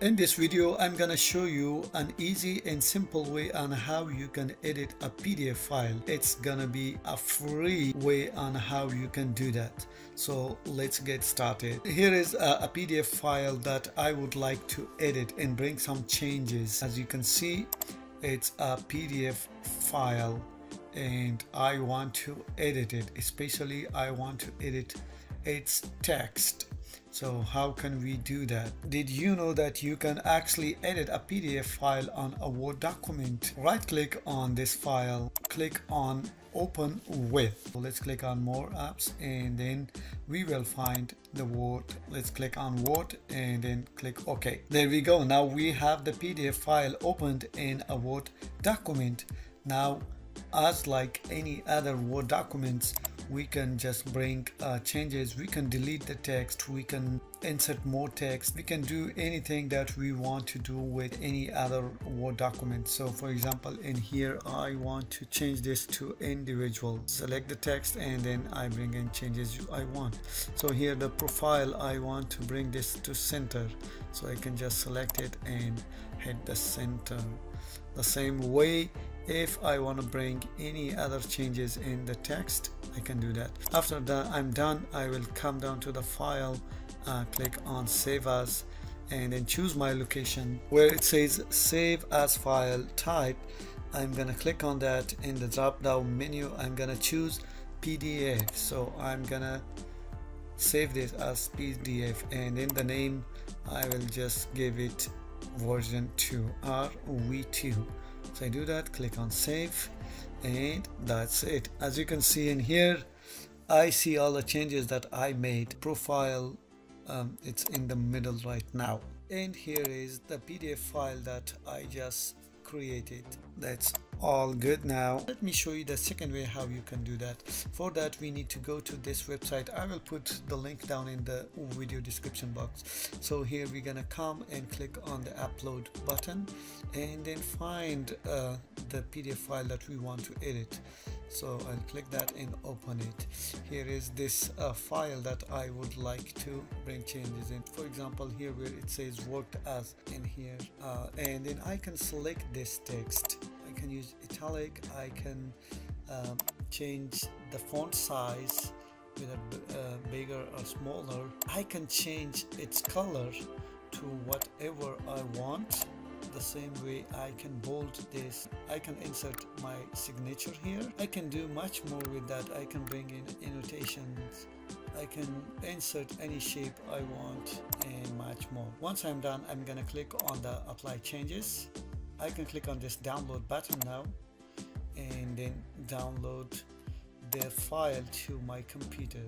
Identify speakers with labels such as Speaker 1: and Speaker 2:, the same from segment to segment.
Speaker 1: In this video, I'm gonna show you an easy and simple way on how you can edit a PDF file. It's gonna be a free way on how you can do that. So let's get started. Here is a, a PDF file that I would like to edit and bring some changes. As you can see, it's a PDF file and I want to edit it. Especially I want to edit its text so how can we do that? Did you know that you can actually edit a PDF file on a Word document? Right click on this file, click on open with. Let's click on more apps and then we will find the Word. Let's click on Word and then click OK. There we go. Now we have the PDF file opened in a Word document. Now as like any other Word documents, we can just bring uh, changes. We can delete the text. We can insert more text. We can do anything that we want to do with any other word document. So for example in here i want to change this to individual. Select the text and then i bring in changes i want. So here the profile i want to bring this to center. So i can just select it and hit the center. The same way if I want to bring any other changes in the text I can do that. After that I'm done I will come down to the file uh, click on save as and then choose my location. Where it says save as file type I'm gonna click on that. In the drop down menu I'm gonna choose PDF so I'm gonna save this as PDF and in the name I will just give it version 2 RV2 so I do that click on save and that's it. As you can see in here I see all the changes that I made profile um, it's in the middle right now. And here is the PDF file that I just created. That's all good now. Let me show you the second way how you can do that. For that we need to go to this website. I will put the link down in the video description box. So here we're gonna come and click on the upload button and then find uh, the pdf file that we want to edit. So I'll click that and open it. Here is this uh, file that I would like to bring changes in. For example here where it says worked as in here uh, and then I can select this text can use italic I can um, change the font size with a uh, bigger or smaller. I can change its color to whatever I want the same way I can bold this. I can insert my signature here. I can do much more with that. I can bring in annotations. I can insert any shape I want and much more. Once I'm done I'm gonna click on the apply changes I can click on this download button now and then download the file to my computer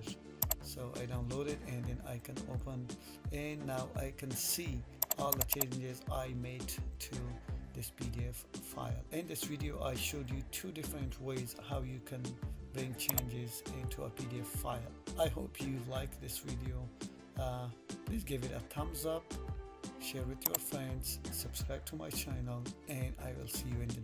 Speaker 1: so I download it and then I can open and now I can see all the changes I made to this PDF file. In this video I showed you two different ways how you can bring changes into a PDF file. I hope you like this video. Uh, please give it a thumbs up, share with your friends, subscribe to my channel and I will see you in the.